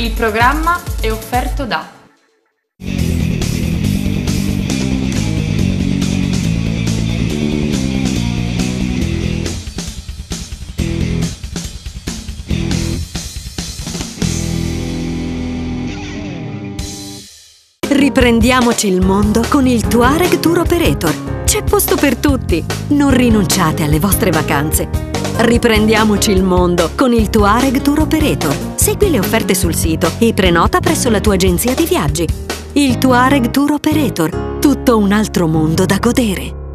Il programma è offerto da Riprendiamoci il mondo con il Tuareg Tour Operator. C'è posto per tutti. Non rinunciate alle vostre vacanze. Riprendiamoci il mondo con il Tuareg Tour Operator. Segui le offerte sul sito e prenota presso la tua agenzia di viaggi. Il Tuareg Tour Operator. Tutto un altro mondo da godere.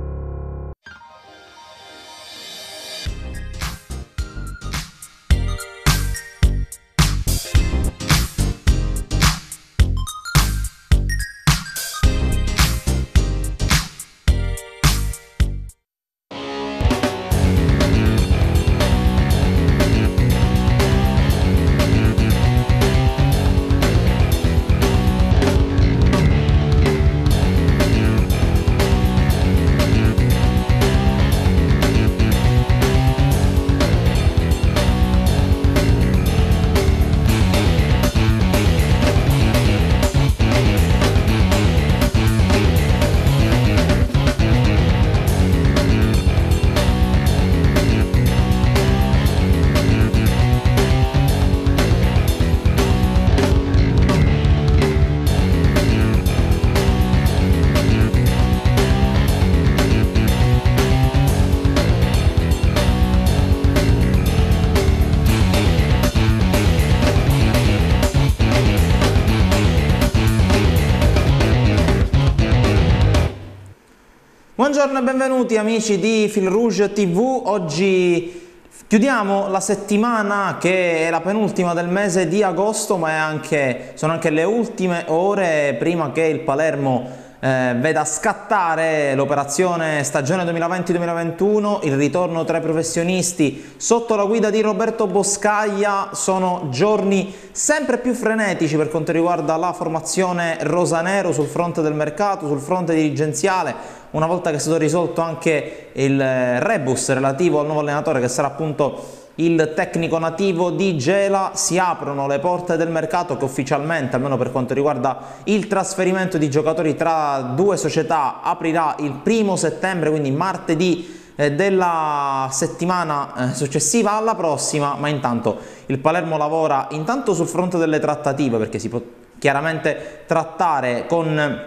Benvenuti amici di Fil Rouge TV. Oggi chiudiamo la settimana che è la penultima del mese di agosto, ma anche, sono anche le ultime ore prima che il Palermo eh, veda scattare l'operazione stagione 2020-2021, il ritorno tra i professionisti sotto la guida di Roberto Boscaglia. Sono giorni sempre più frenetici per quanto riguarda la formazione rosanero sul fronte del mercato, sul fronte dirigenziale una volta che è stato risolto anche il rebus relativo al nuovo allenatore che sarà appunto il tecnico nativo di Gela, si aprono le porte del mercato che ufficialmente, almeno per quanto riguarda il trasferimento di giocatori tra due società, aprirà il primo settembre, quindi martedì eh, della settimana eh, successiva alla prossima, ma intanto il Palermo lavora intanto sul fronte delle trattative perché si può chiaramente trattare con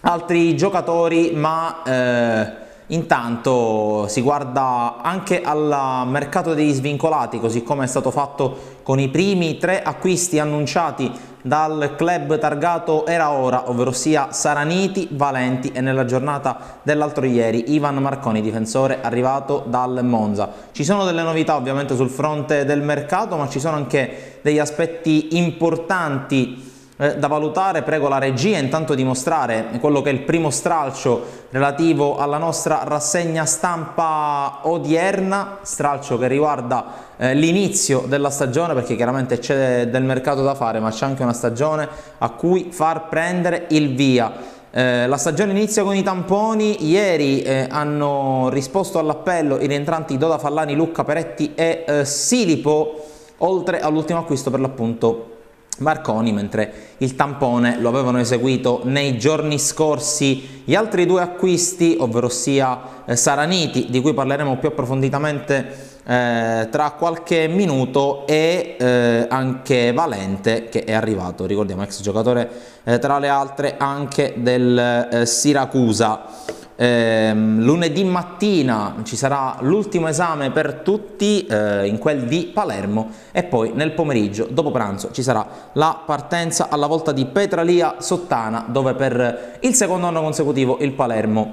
altri giocatori, ma eh, intanto si guarda anche al mercato degli svincolati, così come è stato fatto con i primi tre acquisti annunciati dal club targato Era Ora, ovvero sia Saraniti, Valenti e nella giornata dell'altro ieri Ivan Marconi, difensore arrivato dal Monza. Ci sono delle novità ovviamente sul fronte del mercato, ma ci sono anche degli aspetti importanti eh, da valutare, prego la regia intanto di mostrare quello che è il primo stralcio relativo alla nostra rassegna stampa odierna, stralcio che riguarda eh, l'inizio della stagione perché chiaramente c'è del mercato da fare ma c'è anche una stagione a cui far prendere il via. Eh, la stagione inizia con i tamponi, ieri eh, hanno risposto all'appello i rientranti Doda Fallani, Lucca Peretti e eh, Silipo, oltre all'ultimo acquisto per l'appunto Marconi, mentre il tampone lo avevano eseguito nei giorni scorsi gli altri due acquisti, ovvero sia eh, Saraniti, di cui parleremo più approfonditamente eh, tra qualche minuto, e eh, anche Valente che è arrivato, ricordiamo ex giocatore eh, tra le altre anche del eh, Siracusa. Eh, lunedì mattina ci sarà l'ultimo esame per tutti eh, in quel di Palermo e poi nel pomeriggio, dopo pranzo, ci sarà la partenza alla volta di Petralia Sottana dove per il secondo anno consecutivo il Palermo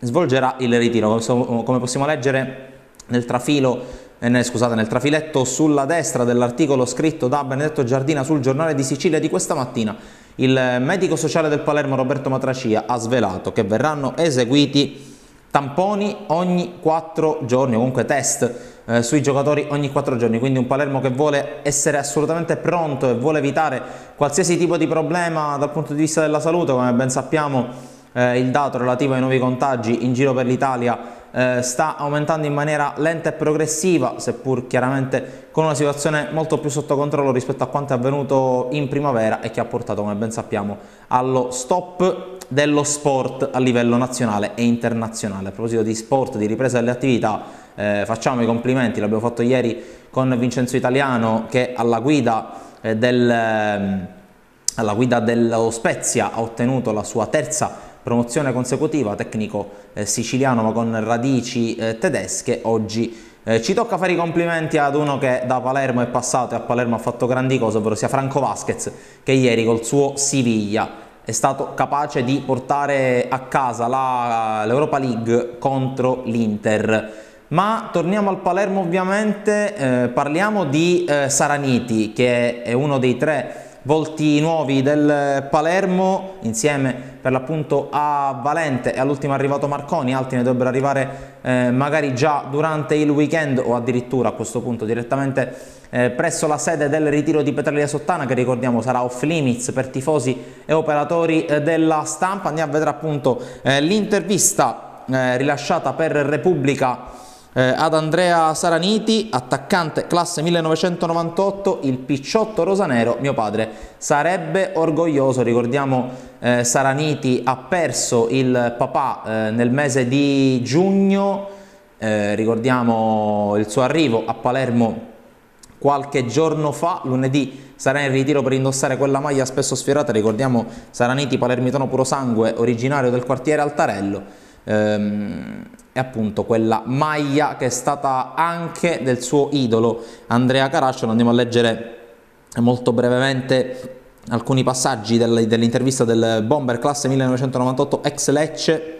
svolgerà il ritiro. Come possiamo leggere nel trafilo eh, scusate, nel trafiletto sulla destra dell'articolo scritto da Benedetto Giardina sul giornale di Sicilia di questa mattina il medico sociale del Palermo Roberto Matracia ha svelato che verranno eseguiti tamponi ogni 4 giorni, o comunque test eh, sui giocatori ogni 4 giorni, quindi un Palermo che vuole essere assolutamente pronto e vuole evitare qualsiasi tipo di problema dal punto di vista della salute, come ben sappiamo eh, il dato relativo ai nuovi contagi in giro per l'Italia eh, sta aumentando in maniera lenta e progressiva, seppur chiaramente con una situazione molto più sotto controllo rispetto a quanto è avvenuto in primavera e che ha portato, come ben sappiamo, allo stop dello sport a livello nazionale e internazionale. A proposito di sport, di ripresa delle attività, eh, facciamo i complimenti, l'abbiamo fatto ieri con Vincenzo Italiano che alla guida, eh, del, eh, alla guida dello Spezia ha ottenuto la sua terza promozione consecutiva, tecnico eh, siciliano ma con radici eh, tedesche, oggi eh, ci tocca fare i complimenti ad uno che da Palermo è passato e a Palermo ha fatto grandi cose, ovvero sia Franco Vasquez, che ieri col suo Siviglia è stato capace di portare a casa l'Europa League contro l'Inter. Ma torniamo al Palermo ovviamente, eh, parliamo di eh, Saraniti che è uno dei tre volti nuovi del Palermo insieme per l'appunto a Valente e all'ultimo arrivato Marconi, altri ne dovrebbero arrivare eh, magari già durante il weekend o addirittura a questo punto direttamente eh, presso la sede del ritiro di Petralia Sottana che ricordiamo sarà off limits per tifosi e operatori eh, della stampa. Andiamo a vedere appunto eh, l'intervista eh, rilasciata per Repubblica eh, ad Andrea Saraniti, attaccante classe 1998, il picciotto rosanero, mio padre. Sarebbe orgoglioso, ricordiamo eh, Saraniti ha perso il papà eh, nel mese di giugno, eh, ricordiamo il suo arrivo a Palermo qualche giorno fa, lunedì. Sarà in ritiro per indossare quella maglia spesso sfiorata, ricordiamo Saraniti palermitano puro sangue, originario del quartiere Altarello, ehm, è appunto quella maglia che è stata anche del suo idolo Andrea Caracciolo. Andiamo a leggere molto brevemente alcuni passaggi dell'intervista del Bomber classe 1998 ex Lecce.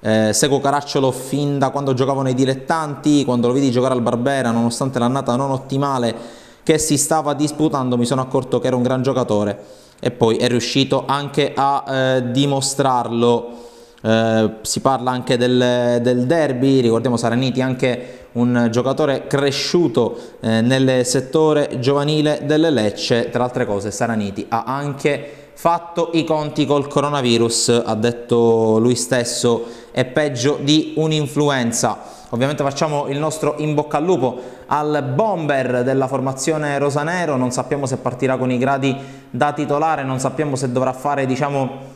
Eh, seguo Caracciolo fin da quando giocavo nei dilettanti, quando lo vidi giocare al Barbera, nonostante l'annata non ottimale che si stava disputando, mi sono accorto che era un gran giocatore e poi è riuscito anche a eh, dimostrarlo. Eh, si parla anche del, del, derby, ricordiamo Saraniti anche un giocatore cresciuto eh, nel settore giovanile delle Lecce, tra altre cose Saraniti ha anche fatto i conti col coronavirus, ha detto lui stesso, è peggio di un'influenza. Ovviamente facciamo il nostro in bocca al lupo al bomber della formazione rosanero, non sappiamo se partirà con i gradi da titolare, non sappiamo se dovrà fare diciamo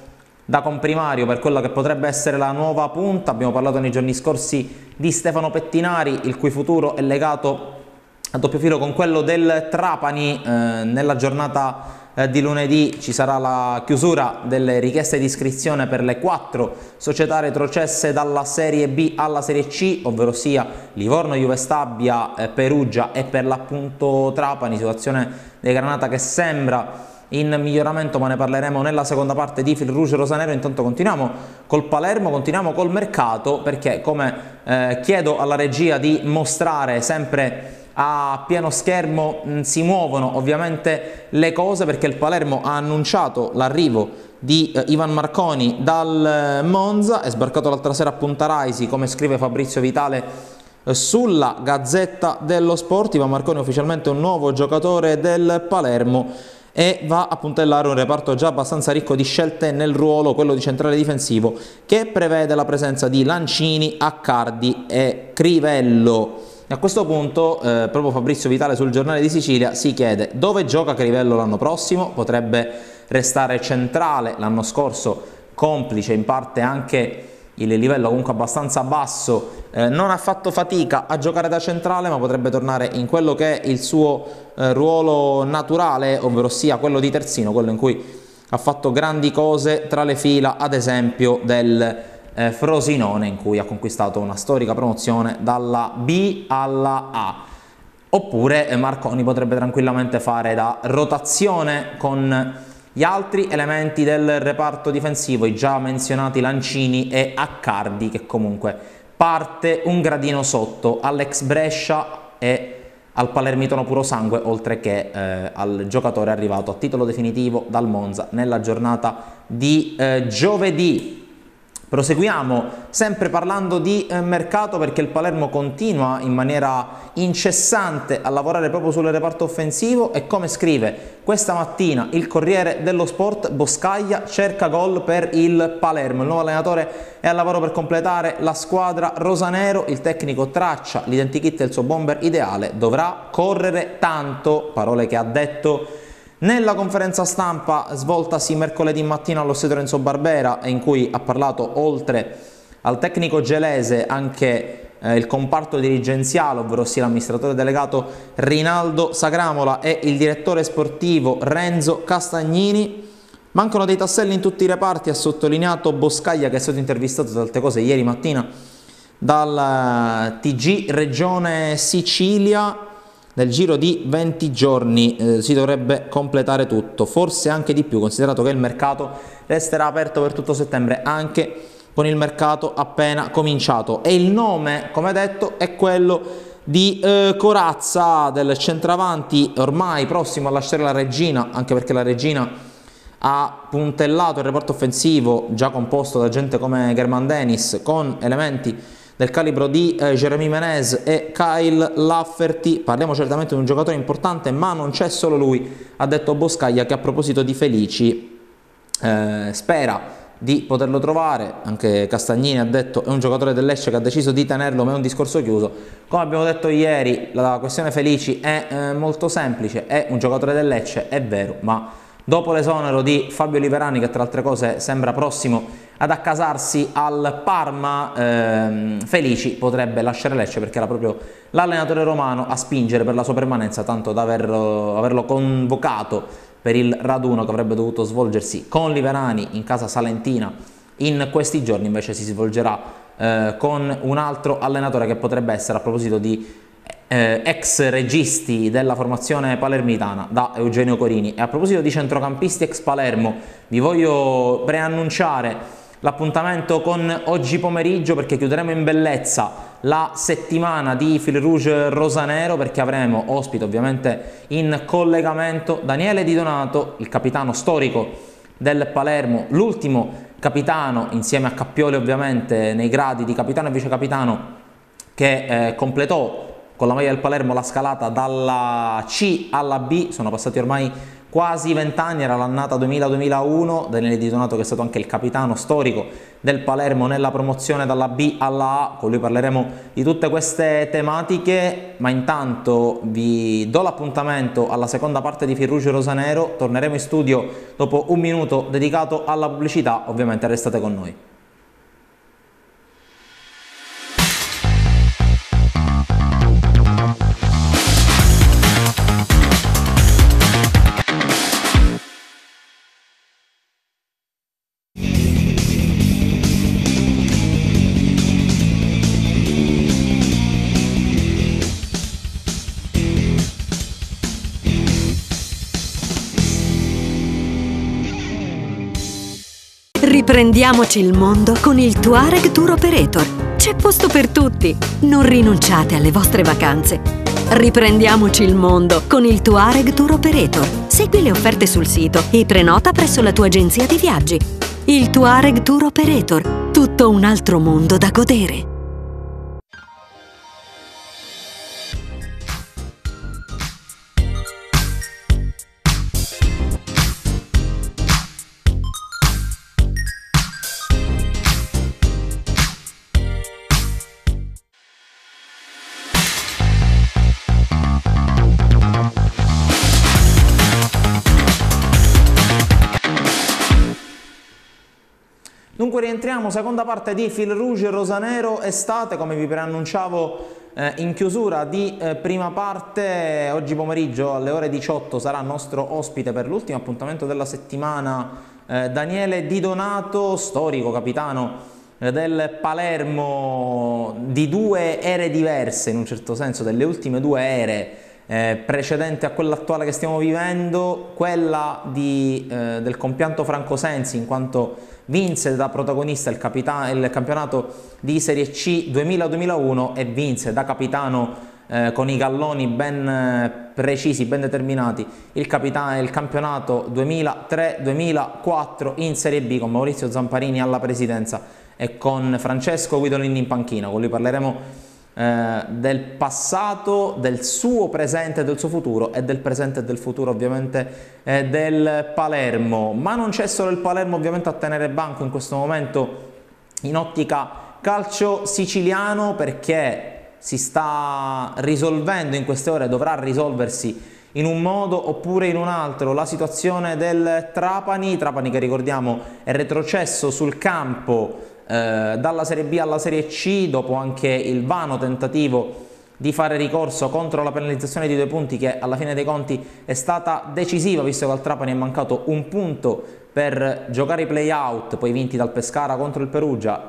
da comprimario per quella che potrebbe essere la nuova punta. Abbiamo parlato nei giorni scorsi di Stefano Pettinari, il cui futuro è legato a doppio filo con quello del Trapani. Eh, nella giornata eh, di lunedì ci sarà la chiusura delle richieste di iscrizione per le quattro società retrocesse dalla Serie B alla Serie C, ovvero sia Livorno, Juve Stabia, eh, Perugia e per l'appunto Trapani, situazione dei Granata che sembra in miglioramento ma ne parleremo nella seconda parte di Fil Rouge Rosanero intanto continuiamo col Palermo continuiamo col mercato perché come eh, chiedo alla regia di mostrare sempre a pieno schermo mh, si muovono ovviamente le cose perché il Palermo ha annunciato l'arrivo di eh, Ivan Marconi dal eh, Monza. È sbarcato l'altra sera a Punta Raisi come scrive Fabrizio Vitale eh, sulla Gazzetta dello Sport. Ivan Marconi è ufficialmente un nuovo giocatore del Palermo e va a puntellare un reparto già abbastanza ricco di scelte nel ruolo, quello di centrale difensivo, che prevede la presenza di Lancini, Accardi e Crivello. A questo punto, eh, proprio Fabrizio Vitale sul giornale di Sicilia si chiede dove gioca Crivello l'anno prossimo, potrebbe restare centrale l'anno scorso, complice in parte anche il livello comunque abbastanza basso, eh, non ha fatto fatica a giocare da centrale ma potrebbe tornare in quello che è il suo eh, ruolo naturale, ovvero sia quello di terzino, quello in cui ha fatto grandi cose tra le fila ad esempio del eh, Frosinone in cui ha conquistato una storica promozione dalla B alla A. Oppure eh, Marconi potrebbe tranquillamente fare da rotazione con gli altri elementi del reparto difensivo, i già menzionati Lancini e Accardi, che comunque parte un gradino sotto all'ex Brescia e al Palermitano puro sangue, oltre che eh, al giocatore arrivato a titolo definitivo dal Monza nella giornata di eh, giovedì. Proseguiamo sempre parlando di eh, mercato perché il Palermo continua in maniera incessante a lavorare proprio sul reparto offensivo e come scrive questa mattina il Corriere dello Sport, Boscaglia cerca gol per il Palermo. Il nuovo allenatore è al lavoro per completare la squadra rosanero, il tecnico traccia l'identikit del suo bomber ideale, dovrà correre tanto, parole che ha detto nella conferenza stampa svoltasi mercoledì mattina allo stadio Renzo Barbera in cui ha parlato oltre al tecnico gelese anche eh, il comparto dirigenziale, ovvero sia l'amministratore delegato Rinaldo Sagramola e il direttore sportivo Renzo Castagnini. Mancano dei tasselli in tutti i reparti, ha sottolineato Boscaglia che è stato intervistato tra altre cose ieri mattina dal eh, TG Regione Sicilia nel giro di 20 giorni eh, si dovrebbe completare tutto, forse anche di più, considerato che il mercato resterà aperto per tutto settembre, anche con il mercato appena cominciato. E il nome, come detto, è quello di eh, Corazza, del centravanti ormai prossimo a lasciare la Regina, anche perché la Regina ha puntellato il reparto offensivo già composto da gente come German Dennis con elementi del calibro di eh, Jeremy Menez e Kyle Lafferty. Parliamo certamente di un giocatore importante, ma non c'è solo lui, ha detto Boscaglia che a proposito di Felici eh, spera di poterlo trovare, anche Castagnini ha detto è un giocatore del Lecce che ha deciso di tenerlo ma è un discorso chiuso, come abbiamo detto ieri la questione Felici è eh, molto semplice, è un giocatore del Lecce, è vero, ma dopo l'esonero di Fabio Liverani che tra altre cose sembra prossimo ad accasarsi al Parma, ehm, Felici potrebbe lasciare Lecce perché era proprio l'allenatore romano a spingere per la sua permanenza, tanto da averlo, averlo convocato per il raduno che avrebbe dovuto svolgersi con Liverani in casa salentina. In questi giorni invece si svolgerà eh, con un altro allenatore che potrebbe essere a proposito di eh, ex registi della formazione palermitana da Eugenio Corini. E a proposito di centrocampisti ex Palermo vi voglio preannunciare l'appuntamento con oggi pomeriggio perché chiuderemo in bellezza la settimana di Fil Rouge Rosanero perché avremo ospite ovviamente in collegamento Daniele Di Donato, il capitano storico del Palermo, l'ultimo capitano insieme a Cappioli ovviamente nei gradi di capitano e vice capitano che eh, completò con la maglia del Palermo la scalata dalla C alla B, sono passati ormai quasi vent'anni, era l'annata 2000-2001, Daniele Di Donato che è stato anche il capitano storico del Palermo nella promozione dalla B alla A, con lui parleremo di tutte queste tematiche, ma intanto vi do l'appuntamento alla seconda parte di Firruggio Rosanero, torneremo in studio dopo un minuto dedicato alla pubblicità, ovviamente restate con noi. Riprendiamoci il mondo con il Tuareg Tour Operator. C'è posto per tutti. Non rinunciate alle vostre vacanze. Riprendiamoci il mondo con il Tuareg Tour Operator. Segui le offerte sul sito e prenota presso la tua agenzia di viaggi. Il Tuareg Tour Operator. Tutto un altro mondo da godere. Dunque rientriamo, seconda parte di Fil Rouge Rosanero estate, come vi preannunciavo eh, in chiusura di eh, prima parte, oggi pomeriggio alle ore 18 sarà nostro ospite per l'ultimo appuntamento della settimana eh, Daniele Di Donato, storico capitano eh, del Palermo di due ere diverse in un certo senso, delle ultime due ere eh, precedente a quella attuale che stiamo vivendo, quella di, eh, del compianto Franco Sensi in quanto vinse da protagonista il, il campionato di Serie C 2000-2001 e vinse da capitano eh, con i galloni ben eh, precisi, ben determinati, il, il campionato 2003-2004 in Serie B con Maurizio Zamparini alla presidenza e con Francesco Guidolini in panchina, con lui parleremo eh, del passato, del suo presente e del suo futuro e del presente e del futuro ovviamente eh, del Palermo, ma non c'è solo il Palermo ovviamente a tenere banco in questo momento in ottica calcio siciliano perché si sta risolvendo in queste ore, dovrà risolversi in un modo oppure in un altro la situazione del Trapani, Trapani che ricordiamo è retrocesso sul campo eh, dalla Serie B alla Serie C, dopo anche il vano tentativo di fare ricorso contro la penalizzazione di due punti che alla fine dei conti è stata decisiva visto che al Trapani è mancato un punto per giocare i play-out poi vinti dal Pescara contro il Perugia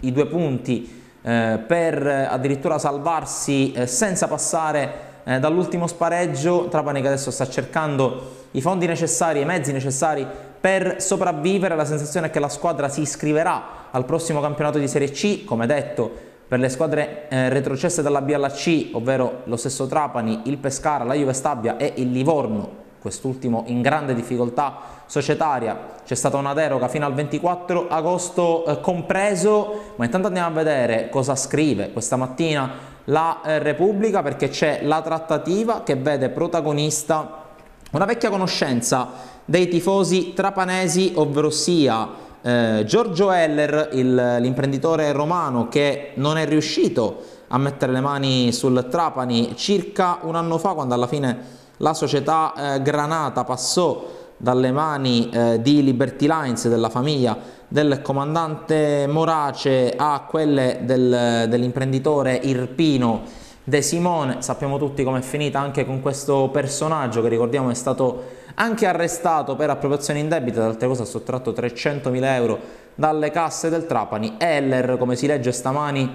i due punti eh, per addirittura salvarsi eh, senza passare eh, dall'ultimo spareggio. Trapani che adesso sta cercando i fondi necessari i mezzi necessari per sopravvivere, la sensazione è che la squadra si iscriverà al prossimo campionato di Serie C, come detto per le squadre eh, retrocesse dalla B alla C, ovvero lo stesso Trapani, il Pescara, la Juve Stabia e il Livorno, quest'ultimo in grande difficoltà societaria, c'è stata una deroga fino al 24 agosto eh, compreso, ma intanto andiamo a vedere cosa scrive questa mattina la eh, Repubblica perché c'è la trattativa che vede protagonista una vecchia conoscenza dei tifosi trapanesi, ovvero sia eh, Giorgio Heller, l'imprenditore romano che non è riuscito a mettere le mani sul Trapani circa un anno fa, quando alla fine la società eh, Granata passò dalle mani eh, di Liberty Lines, della famiglia del comandante Morace, a quelle del, dell'imprenditore Irpino De Simone. Sappiamo tutti com'è finita anche con questo personaggio che ricordiamo è stato anche arrestato per appropriazione in debito, tra altre cose ha sottratto 300.000 euro dalle casse del Trapani. Heller, come si legge stamani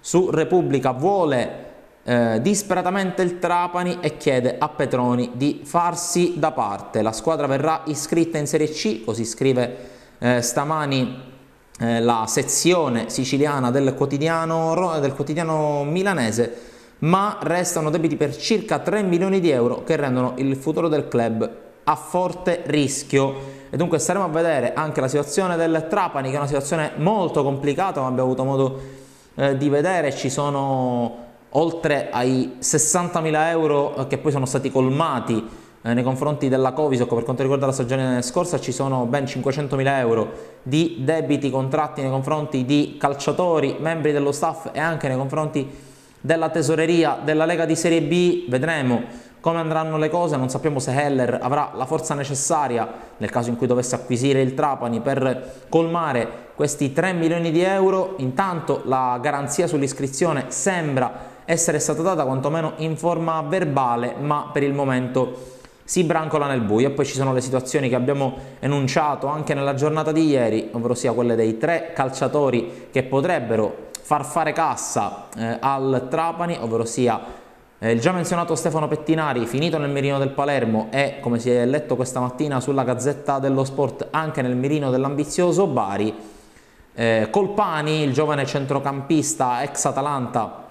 su Repubblica, vuole eh, disperatamente il Trapani e chiede a Petroni di farsi da parte. La squadra verrà iscritta in Serie C, così scrive eh, stamani eh, la sezione siciliana del quotidiano, del quotidiano milanese, ma restano debiti per circa 3 milioni di euro che rendono il futuro del club a forte rischio. E dunque staremo a vedere anche la situazione del Trapani che è una situazione molto complicata come abbiamo avuto modo eh, di vedere. Ci sono oltre ai 60.000 euro che poi sono stati colmati eh, nei confronti della Covisoc per quanto riguarda la stagione scorsa. Ci sono ben 500.000 euro di debiti contratti nei confronti di calciatori, membri dello staff e anche nei confronti della tesoreria della Lega di Serie B. Vedremo come andranno le cose? Non sappiamo se Heller avrà la forza necessaria nel caso in cui dovesse acquisire il Trapani per colmare questi 3 milioni di euro. Intanto la garanzia sull'iscrizione sembra essere stata data quantomeno in forma verbale, ma per il momento si brancola nel buio. E poi ci sono le situazioni che abbiamo enunciato anche nella giornata di ieri, ovvero sia quelle dei tre calciatori che potrebbero far fare cassa eh, al Trapani, ovvero sia eh, il già menzionato Stefano Pettinari, finito nel mirino del Palermo e, come si è letto questa mattina sulla Gazzetta dello Sport, anche nel mirino dell'ambizioso Bari. Eh, Colpani, il giovane centrocampista ex Atalanta,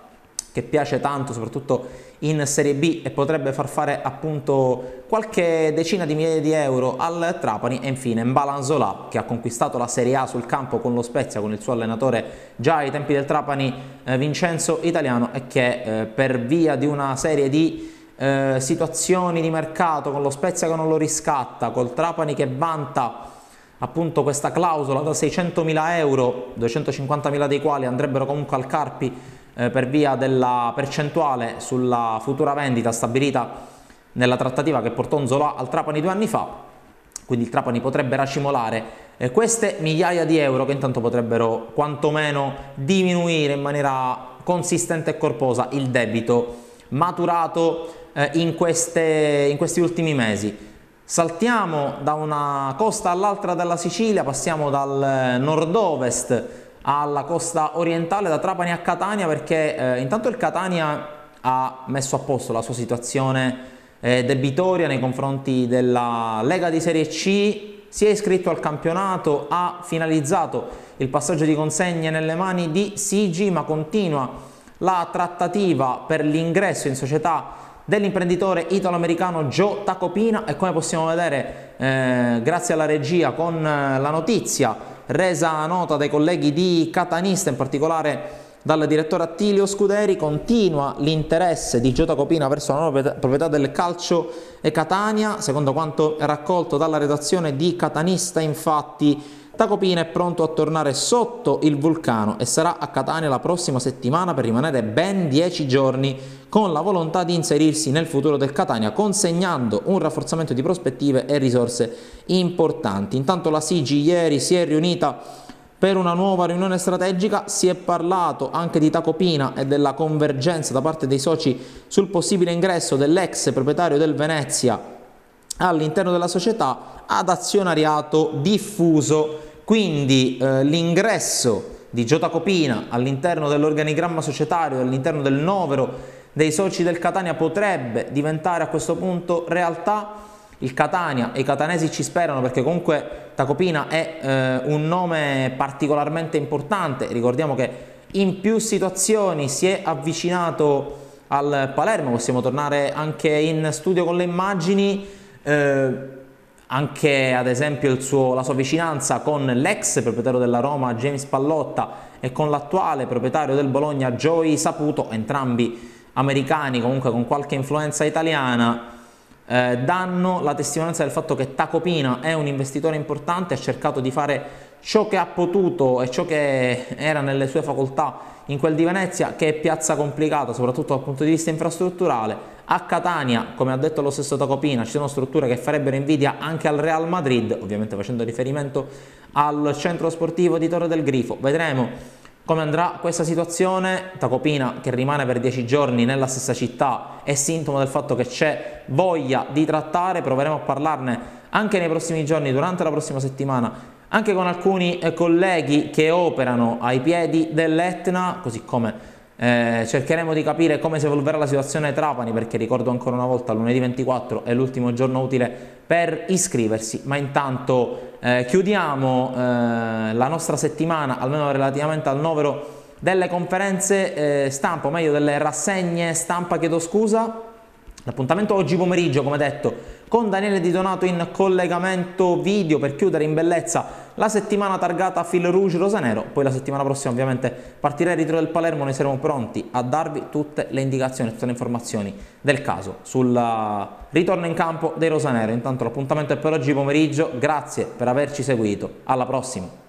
che piace tanto, soprattutto in Serie B e potrebbe far fare appunto qualche decina di migliaia di euro al Trapani. E infine Mbalanzola che ha conquistato la Serie A sul campo con lo Spezia con il suo allenatore già ai tempi del Trapani eh, Vincenzo Italiano e che eh, per via di una serie di eh, situazioni di mercato con lo Spezia che non lo riscatta, col Trapani che vanta appunto questa clausola da 600.000 euro, 250.000 dei quali andrebbero comunque al Carpi eh, per via della percentuale sulla futura vendita stabilita nella trattativa che portò Nzola al Trapani due anni fa, quindi il Trapani potrebbe racimolare eh, queste migliaia di euro che intanto potrebbero quantomeno diminuire in maniera consistente e corposa il debito maturato eh, in, queste, in questi ultimi mesi. Saltiamo da una costa all'altra della Sicilia, passiamo dal nord-ovest alla costa orientale da Trapani a Catania perché eh, intanto il Catania ha messo a posto la sua situazione eh, debitoria nei confronti della Lega di Serie C, si è iscritto al campionato, ha finalizzato il passaggio di consegne nelle mani di Sigi ma continua la trattativa per l'ingresso in società dell'imprenditore italo-americano Joe Tacopina. E come possiamo vedere eh, grazie alla regia con eh, la notizia resa nota dai colleghi di Catanista, in particolare dal direttore Attilio Scuderi, continua l'interesse di Giota Copina verso la nuova proprietà del calcio e Catania, secondo quanto raccolto dalla redazione di Catanista, infatti Tacopina è pronto a tornare sotto il vulcano e sarà a Catania la prossima settimana per rimanere ben 10 giorni con la volontà di inserirsi nel futuro del Catania consegnando un rafforzamento di prospettive e risorse importanti. Intanto la Sigi ieri si è riunita per una nuova riunione strategica, si è parlato anche di Tacopina e della convergenza da parte dei soci sul possibile ingresso dell'ex proprietario del Venezia all'interno della società ad azionariato diffuso quindi eh, l'ingresso di Giota Copina all'interno dell'organigramma societario, all'interno del novero dei soci del Catania potrebbe diventare a questo punto realtà. Il Catania e i catanesi ci sperano perché comunque Tacopina è eh, un nome particolarmente importante, ricordiamo che in più situazioni si è avvicinato al Palermo, possiamo tornare anche in studio con le immagini, eh, anche ad esempio suo, la sua vicinanza con l'ex proprietario della Roma James Pallotta e con l'attuale proprietario del Bologna Joey Saputo, entrambi americani comunque con qualche influenza italiana, eh, danno la testimonianza del fatto che Tacopina è un investitore importante, ha cercato di fare ciò che ha potuto e ciò che era nelle sue facoltà in quel di Venezia, che è piazza complicata soprattutto dal punto di vista infrastrutturale, a Catania, come ha detto lo stesso Tacopina, ci sono strutture che farebbero invidia anche al Real Madrid, ovviamente facendo riferimento al centro sportivo di Torre del Grifo. Vedremo come andrà questa situazione. Tacopina, che rimane per dieci giorni nella stessa città, è sintomo del fatto che c'è voglia di trattare. Proveremo a parlarne anche nei prossimi giorni, durante la prossima settimana, anche con alcuni colleghi che operano ai piedi dell'Etna, così come eh, cercheremo di capire come si evolverà la situazione Trapani perché ricordo ancora una volta lunedì 24 è l'ultimo giorno utile per iscriversi ma intanto eh, chiudiamo eh, la nostra settimana almeno relativamente al novero delle conferenze eh, stampa o meglio delle rassegne stampa chiedo scusa. L'appuntamento oggi pomeriggio come detto con Daniele Di Donato in collegamento video per chiudere in bellezza la settimana targata Fil Rouge Rosanero, poi la settimana prossima ovviamente partirà il ritiro del Palermo, noi saremo pronti a darvi tutte le indicazioni, tutte le informazioni del caso sul ritorno in campo dei Rosanero. Intanto l'appuntamento è per oggi pomeriggio, grazie per averci seguito, alla prossima!